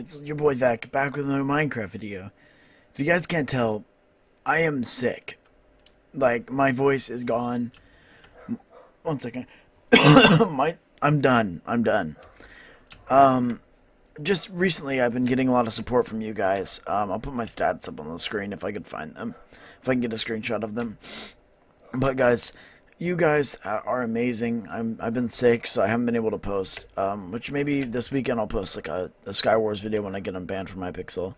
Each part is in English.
It's your boy Vek back with another Minecraft video. If you guys can't tell, I am sick. Like my voice is gone. One second. my I'm done. I'm done. Um just recently I've been getting a lot of support from you guys. Um I'll put my stats up on the screen if I could find them. If I can get a screenshot of them. But guys, you guys are amazing. I'm I've been sick, so I haven't been able to post. Um, which maybe this weekend I'll post like a, a Skywars video when I get unbanned from Hypixel.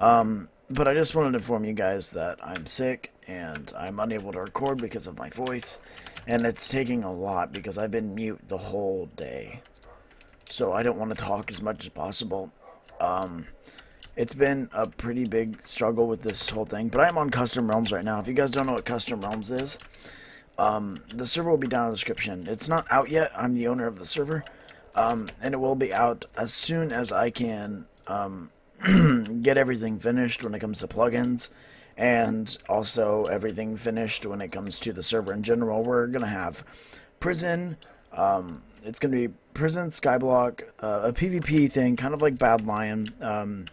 Um, but I just wanted to inform you guys that I'm sick and I'm unable to record because of my voice, and it's taking a lot because I've been mute the whole day. So I don't want to talk as much as possible. Um, it's been a pretty big struggle with this whole thing, but I'm on Custom Realms right now. If you guys don't know what Custom Realms is, um, the server will be down in the description. It's not out yet. I'm the owner of the server. Um, and it will be out as soon as I can um, get everything finished when it comes to plugins and also everything finished when it comes to the server in general. We're going to have Prison. Um, it's going to be Prison, Skyblock, uh, a PvP thing, kind of like Bad Lion. Um,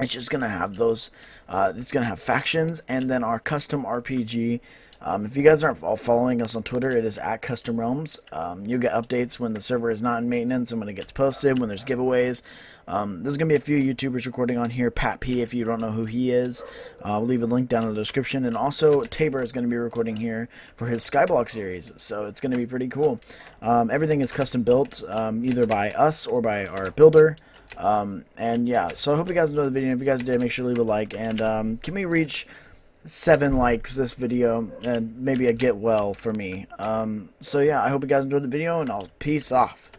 it's just going to have those. Uh, it's going to have factions and then our custom RPG um, if you guys aren't following us on Twitter, it is at Custom Realms. Um, you get updates when the server is not in maintenance and when it gets posted, when there's giveaways. Um, there's going to be a few YouTubers recording on here. Pat P, if you don't know who he is, uh, I'll leave a link down in the description. And also, Tayber is going to be recording here for his Skyblock series, so it's going to be pretty cool. Um, everything is custom built, um, either by us or by our builder. Um, and yeah, so I hope you guys enjoyed the video. If you guys did, make sure to leave a like. And can we reach seven likes this video and maybe a get well for me. Um, so yeah, I hope you guys enjoyed the video and I'll peace off.